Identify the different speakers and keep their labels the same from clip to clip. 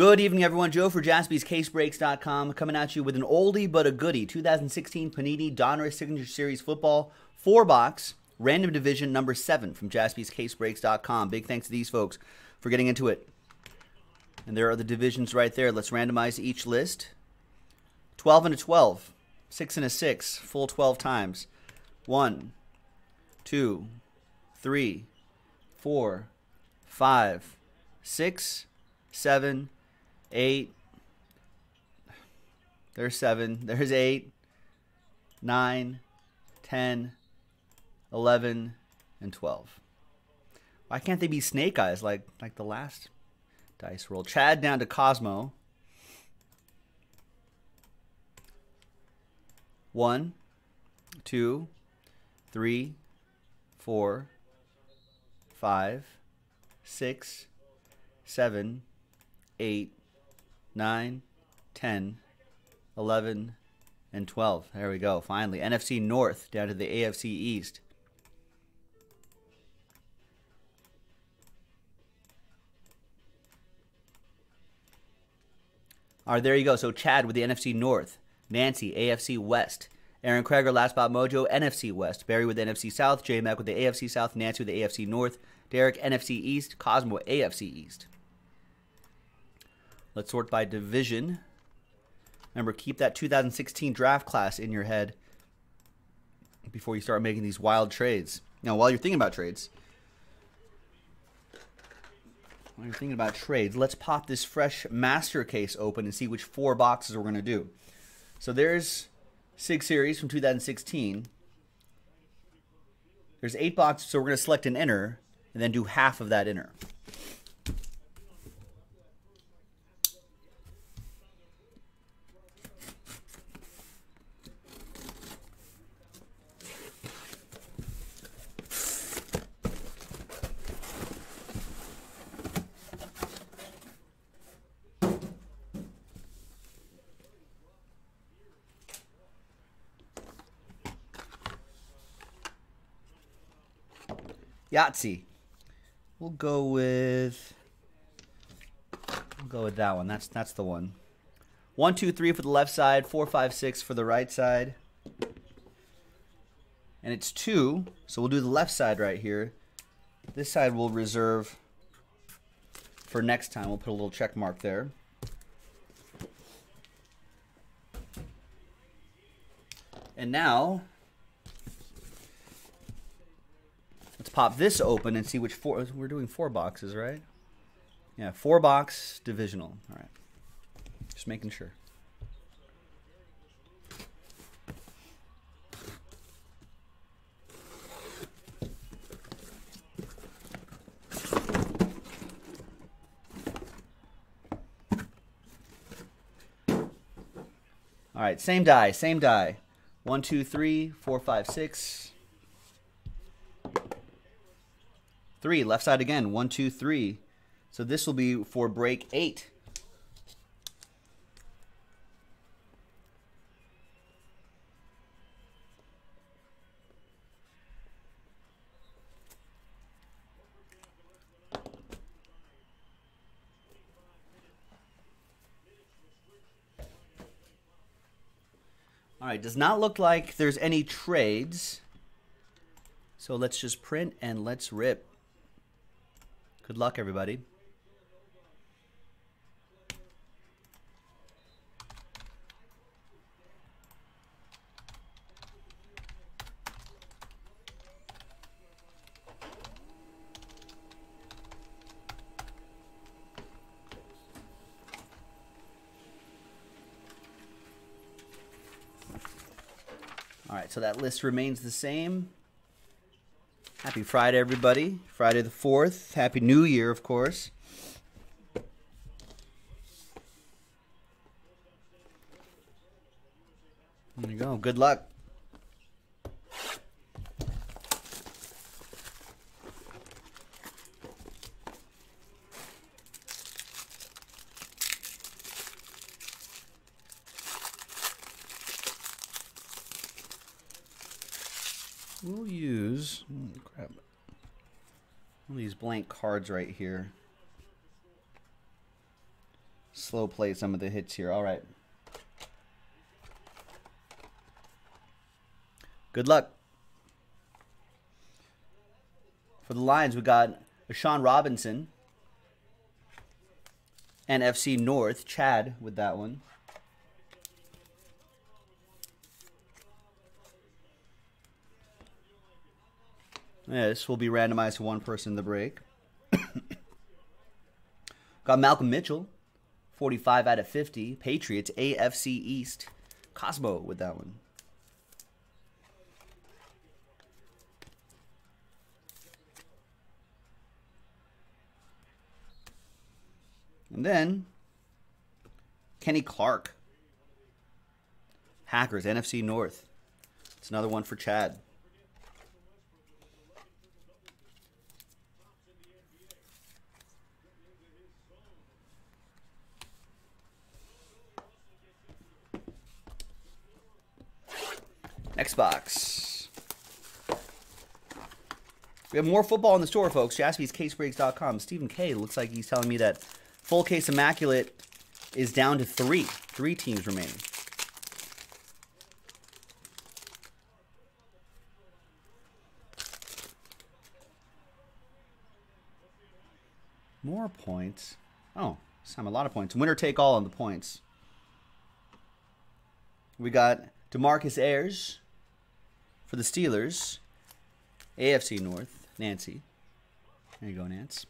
Speaker 1: Good evening, everyone. Joe for jaspyscasebreaks.com coming at you with an oldie but a goodie 2016 Panini Donruss Signature Series Football 4 box, random division number 7 from jaspyscasebreaks.com. Big thanks to these folks for getting into it. And there are the divisions right there. Let's randomize each list 12 and a 12, 6 and a 6, full 12 times. 1, 2, 3, 4, 5, 6, 7, eight. There's seven. There's eight, nine, ten, eleven, and twelve. Why can't they be snake eyes like like the last dice roll? Chad down to Cosmo. One, two, three, four, five, six, seven, eight, 9, 10, 11, and 12. There we go. Finally, NFC North down to the AFC East. All right, there you go. So Chad with the NFC North, Nancy AFC West, Aaron Kreger Last Spot Mojo NFC West, Barry with the NFC South, J Mac with the AFC South, Nancy with the AFC North, Derek NFC East, Cosmo AFC East. Let's sort by division. Remember, keep that 2016 draft class in your head before you start making these wild trades. Now, while you're thinking about trades, while you're thinking about trades, let's pop this fresh master case open and see which four boxes we're going to do. So there's Sig Series from 2016. There's eight boxes, so we're going to select an inner and then do half of that inner. Yahtzee. We'll go with we'll go with that one. That's that's the one. One, two, three for the left side, four, five, six for the right side. And it's two, so we'll do the left side right here. This side we'll reserve for next time. We'll put a little check mark there. And now Let's pop this open and see which four. We're doing four boxes, right? Yeah, four box divisional. All right. Just making sure. All right, same die, same die. One, two, three, four, five, six. Three, left side again. One, two, three. So this will be for break eight. All right, does not look like there's any trades. So let's just print and let's rip. Good luck, everybody. All right, so that list remains the same. Happy Friday, everybody. Friday the 4th. Happy New Year, of course. There you go. Good luck. We'll Hmm, one of these blank cards right here. slow play some of the hits here. All right. Good luck. For the Lions, we got A'Shawn Robinson. and FC North, Chad with that one. This will be randomized to one person in the break. Got Malcolm Mitchell, 45 out of 50. Patriots, AFC East. Cosmo with that one. And then Kenny Clark. Packers, NFC North. It's another one for Chad. Next box. We have more football in the store, folks. JaspysCaseBreaks.com. Stephen K. looks like he's telling me that full case immaculate is down to three. Three teams remaining. More points. Oh, time a lot of points. Winner take all on the points. We got Demarcus Ayers for the Steelers. AFC North, Nancy. There you go, Nance.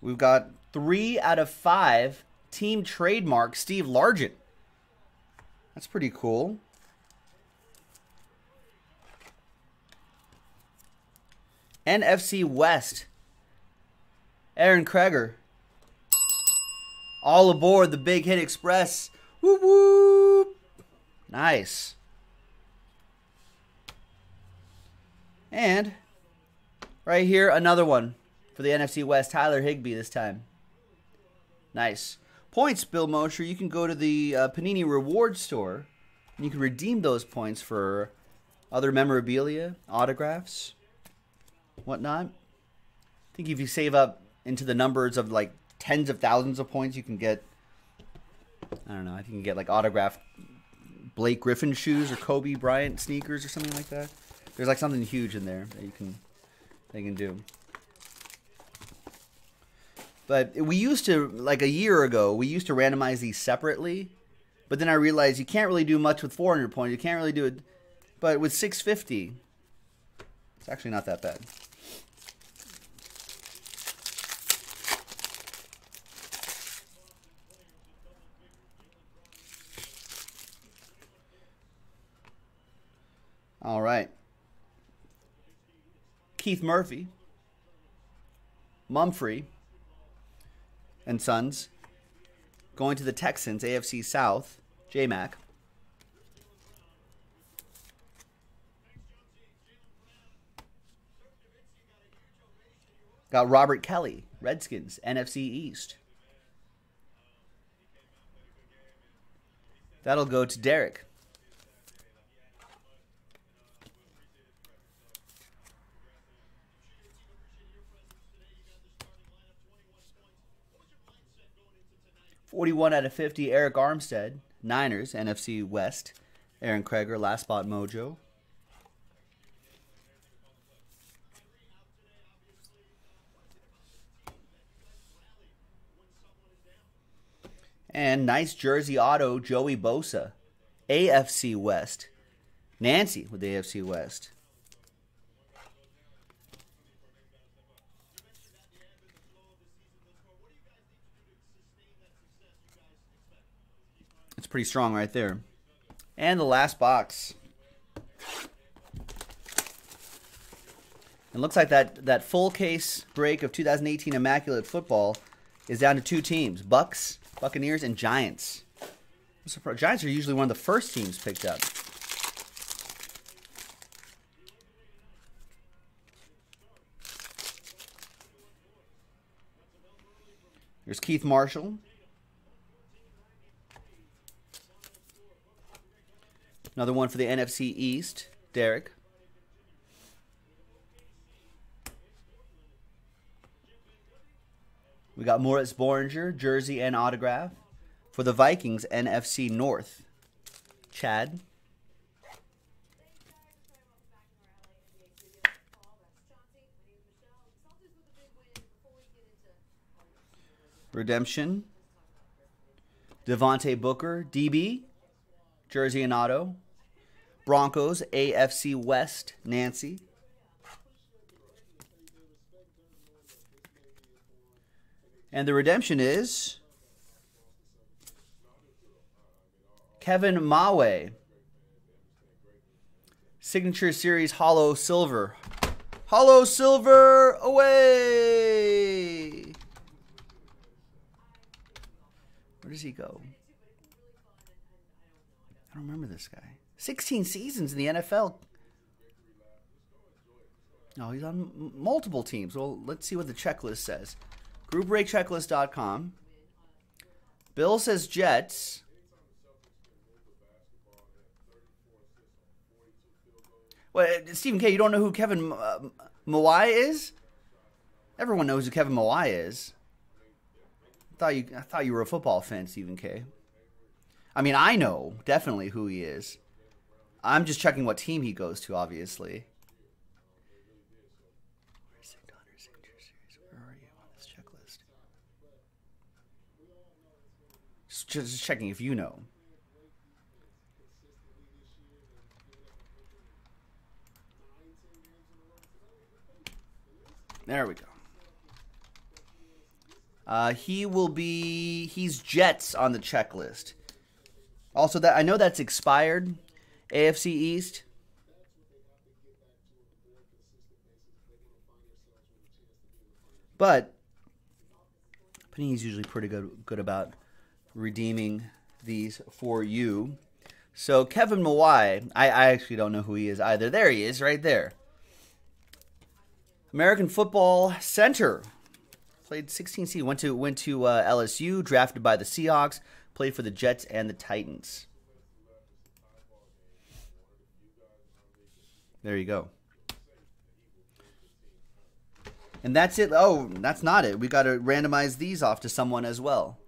Speaker 1: We've got three out of five team trademark Steve Largent. That's pretty cool. NFC West. Aaron Kreger. All aboard the Big Hit Express. Whoop whoop. Nice. And right here, another one for the NFC West. Tyler Higbee this time. Nice. Points, Bill Mosher. You can go to the uh, Panini Reward Store and you can redeem those points for other memorabilia, autographs, whatnot. I think if you save up into the numbers of like tens of thousands of points, you can get. I don't know. I think you can get like autographed Blake Griffin shoes or Kobe Bryant sneakers or something like that. There's like something huge in there that you can they can do. But we used to like a year ago, we used to randomize these separately. But then I realized you can't really do much with 400 points. You can't really do it. But with 650, it's actually not that bad. All right. Keith Murphy, Mumphery, and Sons going to the Texans, AFC South, J Mac. Got Robert Kelley, Redskins, NFC East. That'll go to Derek. Forty-one out of fifty. Arik Armstead, Niners, NFC West. Aaron Kreger, last spot mojo. And nice jersey auto, Joey Bosa. AFC West. Nancy with the AFC West. It's pretty strong right there. And the last box. It looks like that, that full case break of 2018 Immaculate Football is down to two teams. Bucks Buccaneers, and Giants. Giants are usually one of the first teams picked up. Here's Keith Marshall. Another one for the NFC East, Derek. We got Moritz Böhringer, jersey and autograph. For the Vikings, NFC North, Chad. Redemption. Devontae Booker, DB, jersey and auto. Broncos, AFC West, Nancy. And the redemption is Kevin Mawae. Signature Series Holo Silver. Holo Silver away! Where does he go? I don't remember this guy. 16 seasons in the NFL. No, he's on multiple teams. Well, let's see what the checklist says. GroupBreakChecklist.com. Bill says Jets. Well, Stephen K., you don't know who Kevin uh, Mawae is? Everyone knows who Kevin Mawae is. I thought you, I thought you were a football fan, Stephen K. I mean, I know definitely who he is. I'm just checking what team he goes to, obviously. Just, just checking if you know. There we go. Uh, he will be. He's Jets on the checklist. Also, that I know that's expired. AFC East. But Panini's usually pretty good good about redeeming these for you. So Kevin Mawae, I, I actually don't know who he is either. There he is, right there. American Football Center. Played 16 seasons. Went to went to uh, LSU. Drafted by the Seahawks. Played for the Jets and the Titans. There you go. And that's it. Oh, that's not it. We got to randomize these off to someone as well.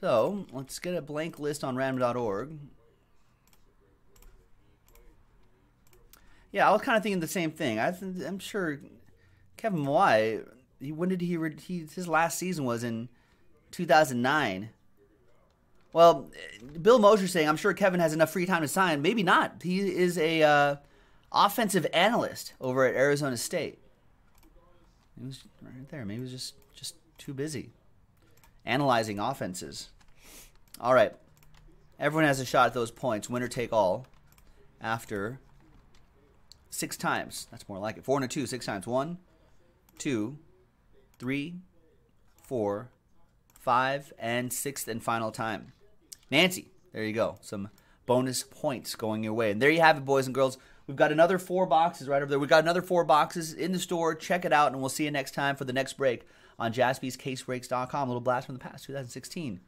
Speaker 1: So let's get a blank list on random.org. Yeah, I was kind of thinking the same thing. I am sure Kevin Mawae. When did he, he? His last season was in 2009. Well, Bill Mosher saying, "I'm sure Kevin has enough free time to sign." Maybe not. He is a uh, offensive analyst over at Arizona State. He was right there. Maybe he was just just too busy analyzing offenses. All right, everyone has a shot at those points. Winner take all. After six times, that's more like it. Four and a two, six times. One, two, three, four, five, and sixth and final time. Nancy, there you go. Some bonus points going your way. And there you have it, boys and girls. We've got another four boxes right over there. We've got another four boxes in the store. Check it out, and we'll see you next time for the next break on jaspyscasebreaks.com. A little blast from the past, 2016.